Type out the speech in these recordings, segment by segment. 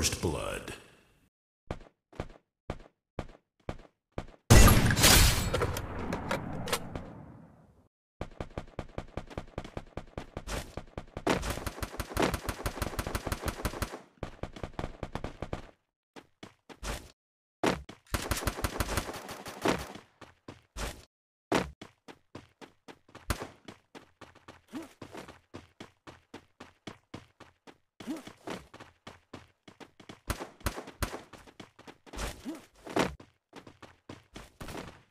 First Blood.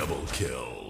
Double kill.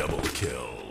Double kill.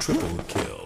Triple kill.